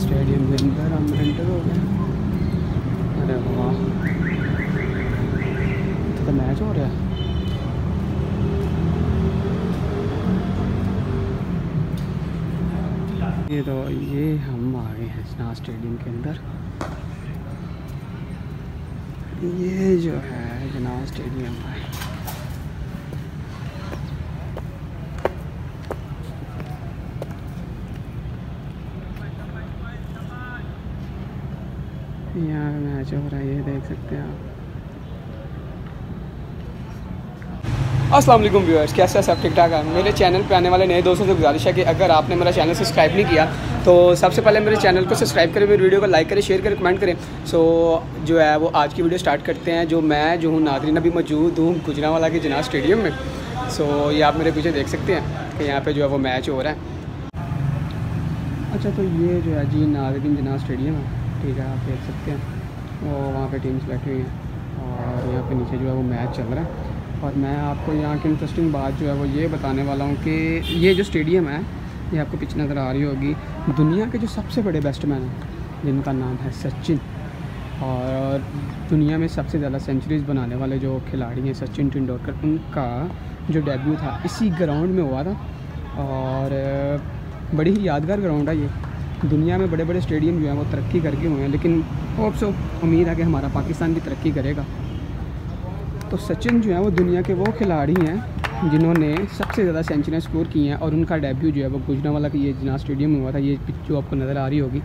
Stadium के अंदर हम एंटर हो गए अरे वाह तो मैच हो रहा है ये तो ये हम आ गए हैं जना स्टेडियम के अंदर। ये जो है जना स्टेडियम है। यहाँ मैच हो रहा है ये देख सकते हैं आप। वालेकुम व्यूअर्स कैसे सब ठीक ठाक है? मेरे चैनल पे आने वाले नए दोस्तों से गुजारिश है कि अगर आपने मेरा चैनल सब्सक्राइब नहीं किया तो सबसे पहले मेरे चैनल को सब्सक्राइब करें मेरी वीडियो को लाइक करें शेयर करें कमेंट करें। सो जो है वो आज की वीडियो स्टार्ट करते हैं जो मैं जो हूँ नादरीन अभी मौजूद हूँ गुजरावाला के जना स्टेडियम में। सो ये आप मेरे पीछे देख सकते हैं कि यहाँ पर जो है वो मैच हो रहा है। अच्छा तो ये जो है जी नादरीन जना स्टेडियम है। ठीक है, आप देख सकते हैं। वो वहाँ पे टीम्स बैठी हुई हैं और यहाँ पे नीचे जो है वो मैच चल रहा है। और मैं आपको यहाँ की इंटरेस्टिंग बात जो है वो ये बताने वाला हूँ कि ये जो स्टेडियम है, ये आपको पीछे नज़र आ रही होगी। दुनिया के जो सबसे बड़े बैट्समैन हैं, जिनका नाम है सचिन। और दुनिया में सबसे ज़्यादा सेंचुरीज बनाने वाले जो खिलाड़ी हैं, सचिन तेंदुलकर, उनका जो डेब्यू था, इसी ग्राउंड में हुआ था। और बड़ी ही यादगार ग्राउंड है ये। दुनिया में बड़े बड़े स्टेडियम जो हैं वो तरक्की करके हुए हैं, लेकिन होप सो उम्मीद है कि हमारा पाकिस्तान भी तरक्की करेगा। तो सचिन जो है वो दुनिया के वो खिलाड़ी हैं जिन्होंने सबसे ज़्यादा सेंचुरियाँ स्कोर की हैं और उनका डेब्यू जो है वो गुजरावाला की ये जना स्टेडियम हुआ था, ये पिच जो आपको नज़र आ रही होगी।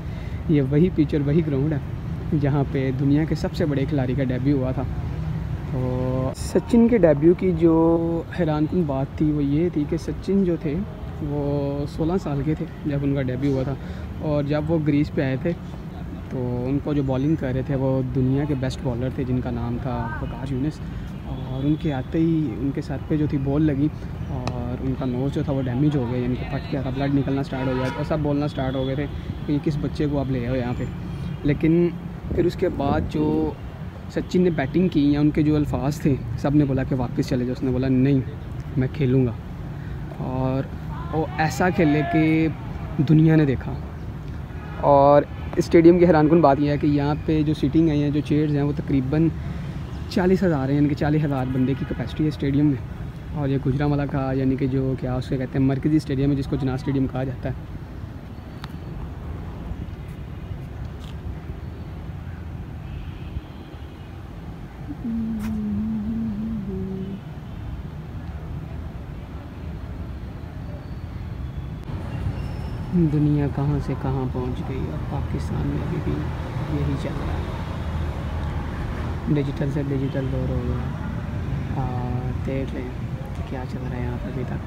ये वही पिच और वही ग्राउंड है जहाँ पे दुनिया के सबसे बड़े खिलाड़ी का डेब्यू हुआ था। तो सचिन के डेब्यू की जो हैरान बात थी वो ये थी कि सचिन जो थे वो 16 साल के थे जब उनका डेब्यू हुआ था। और जब वो ग्रीस पे आए थे तो उनको जो बॉलिंग कर रहे थे, वो दुनिया के बेस्ट बॉलर थे, जिनका नाम था प्रकाश यूनिस। और उनके आते ही उनके साथ पे जो थी बॉल लगी, और उनका नोज़ जो था वो डैमेज हो गया, यानी कि फट गया था ब्लड निकलना स्टार्ट हो गया, और सब बोलना स्टार्ट हो गए थे कि किस बच्चे को आप ले आओ यहाँ पे। लेकिन फिर उसके बाद जो सचिन ने बैटिंग की, या उनके जो अल्फाज थे, सबने बोला कि वापस चले जाओ। उसने बोला, नहीं, मैं खेलूँगा। और वो ऐसा खेले कि दुनिया ने देखा। और स्टेडियम की हैरानकुन बात यह है कि यहाँ पे जो सीटिंग है या जो चेयर्स हैं, वो तकरीबन चालीस हज़ार है, यानी कि चालीस हज़ार बंदे की कैपेसिटी है स्टेडियम में। और ये गुजरावाला का, यानी कि जो क्या उसके कहते हैं, मरकज़ी स्टेडियम है, जिसको जना स्टेडियम कहा जाता है। दुनिया कहाँ से कहाँ पहुँच गई और पाकिस्तान में अभी भी यही चल रहा है। डिजिटल से डिजिटल दौर हो गया। और देख लें कि क्या चल रहा है यहाँ पर अभी तक।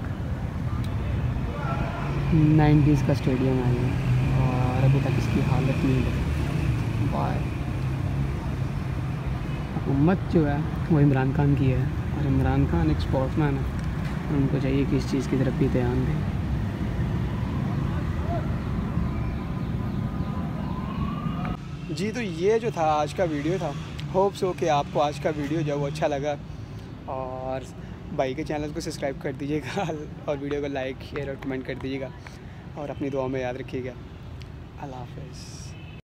नाइन्टीज़ का स्टेडियम है ये, और अभी तक इसकी हालत नहीं है बाय हुकूमत जो है, वो इमरान खान की है, और इमरान खान एक स्पोर्ट्समैन है। उनको चाहिए कि इस चीज़ की तरफ़ भी ध्यान दें। जी तो ये जो था आज का वीडियो था होप्स हो कि आपको आज का वीडियो जो वो अच्छा लगा। और भाई के चैनल को सब्सक्राइब कर दीजिएगा और वीडियो को लाइक शेयर और कमेंट कर दीजिएगा। और अपनी दुआ में याद रखिएगा। अल्लाह हाफ़